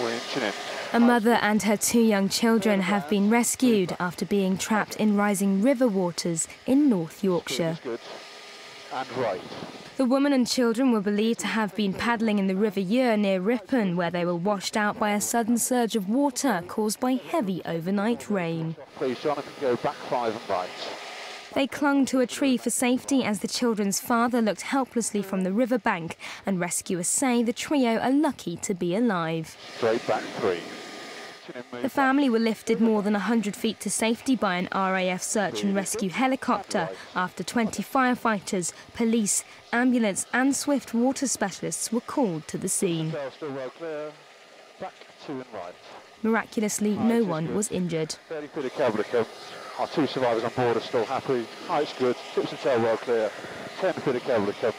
We're inching in. A mother and her two young children have been rescued after being trapped in rising river waters in North Yorkshire. The woman and children were believed to have been paddling in the River Ure near Ripon, where they were washed out by a sudden surge of water caused by heavy overnight rain. Please, Jonathan, go back five and right. They clung to a tree for safety as the children's father looked helplessly from the riverbank, and rescuers say the trio are lucky to be alive. Straight back three. The family were lifted more than 100 feet to safety by an RAF search and rescue helicopter after 20 firefighters, police, ambulance, and swift water specialists were called to the scene. Still well clear. Back two and right. Miraculously, no one was injured. 30 feet of. Our two survivors on board are still happy. Height's good. Tips and tail well clear. 10 feet of.